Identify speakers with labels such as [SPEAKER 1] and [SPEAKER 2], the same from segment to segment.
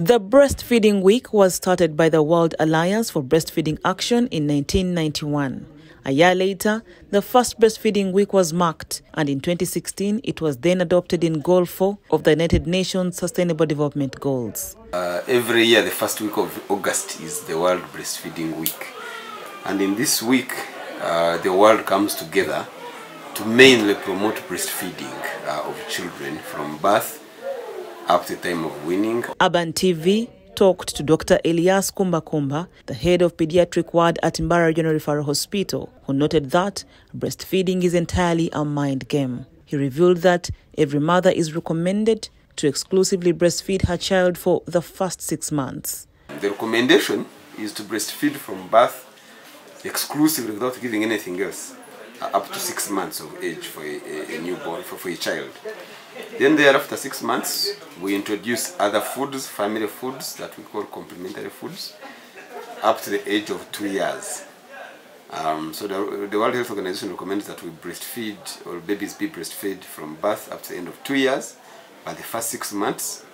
[SPEAKER 1] The Breastfeeding Week was started by the World Alliance for Breastfeeding Action in 1991. A year later, the first Breastfeeding Week was marked, and in 2016, it was then adopted in Goal 4 of the United Nations Sustainable Development Goals.
[SPEAKER 2] Uh, every year, the first week of August is the World Breastfeeding Week. And in this week, uh, the world comes together to mainly promote breastfeeding uh, of children from birth up to time of weaning.
[SPEAKER 1] Urban TV talked to Dr. Elias Kumbakumba, the head of pediatric ward at Mbarara General Referral Hospital, who noted that breastfeeding is entirely a mind game. He revealed that every mother is recommended to exclusively breastfeed her child for the first six months.
[SPEAKER 2] The recommendation is to breastfeed from birth exclusively without giving anything else uh, up to six months of age for a, a newborn, for, for a child. Then there after six months, we introduce other foods, family foods that we call complementary foods, up to the age of two years. Um, so the, the World Health Organization recommends that we breastfeed or babies be breastfed from birth up to the end of two years, but the first six months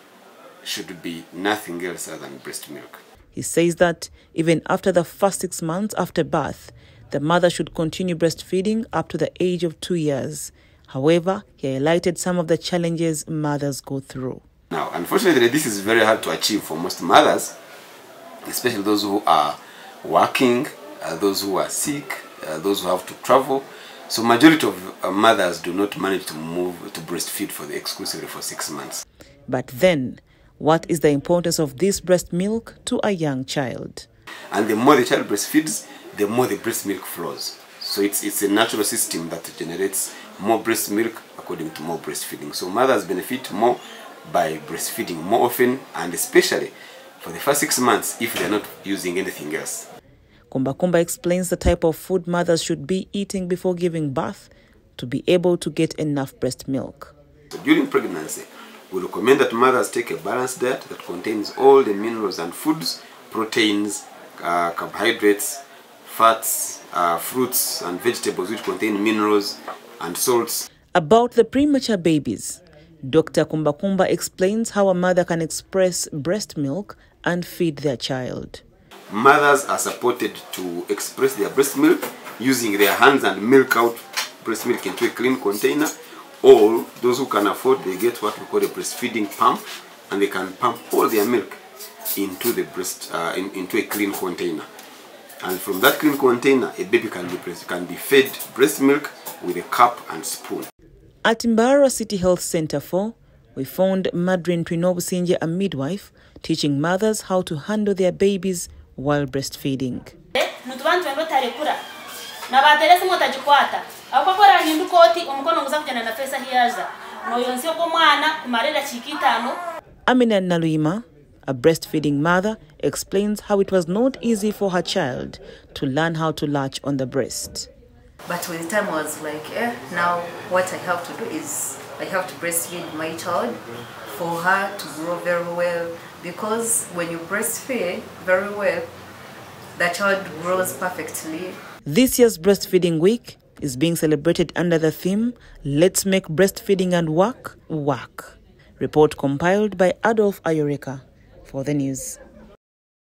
[SPEAKER 2] should be nothing else other than breast milk.
[SPEAKER 1] He says that even after the first six months after birth, the mother should continue breastfeeding up to the age of two years. However, he highlighted some of the challenges mothers go through.
[SPEAKER 2] Now, unfortunately, this is very hard to achieve for most mothers, especially those who are working, uh, those who are sick, uh, those who have to travel. So, majority of uh, mothers do not manage to move to breastfeed for the exclusively for six months.
[SPEAKER 1] But then, what is the importance of this breast milk to a young child?
[SPEAKER 2] And the more the child breastfeeds, the more the breast milk flows. So it's, it's a natural system that generates more breast milk according to more breastfeeding. So mothers benefit more by breastfeeding more often and especially for the first six months if they're not using anything else.
[SPEAKER 1] Kumbakumba explains the type of food mothers should be eating before giving birth to be able to get enough breast milk.
[SPEAKER 2] So during pregnancy, we recommend that mothers take a balanced diet that contains all the minerals and foods, proteins, uh, carbohydrates, fats, uh, fruits and vegetables which contain minerals and salts.
[SPEAKER 1] About the premature babies, Dr. Kumbakumba explains how a mother can express breast milk and feed their child.
[SPEAKER 2] Mothers are supported to express their breast milk using their hands and milk out breast milk into a clean container or those who can afford they get what we call a breastfeeding pump and they can pump all their milk into the breast uh, in, into a clean container and from that clean container a baby can be can be fed breast milk with a cup and spoon.
[SPEAKER 1] At Mbara City Health Center 4, we found Madrin Twinobusinje, a midwife, teaching mothers how to handle their babies while breastfeeding.
[SPEAKER 3] nabateresi oti omukono nguza kujana na fesa hiyaza. Noyonsi kumarira itano
[SPEAKER 1] Amina Naluima, a breastfeeding mother, explains how it was not easy for her child to learn how to latch on the breast.
[SPEAKER 4] But with time I was like, eh, now what I have to do is I have to breastfeed my child for her to grow very well. Because when you breastfeed very well, the child grows perfectly.
[SPEAKER 1] This year's Breastfeeding Week is being celebrated under the theme Let's Make Breastfeeding and Work Work. Report compiled by Adolf Ayoreka for the news.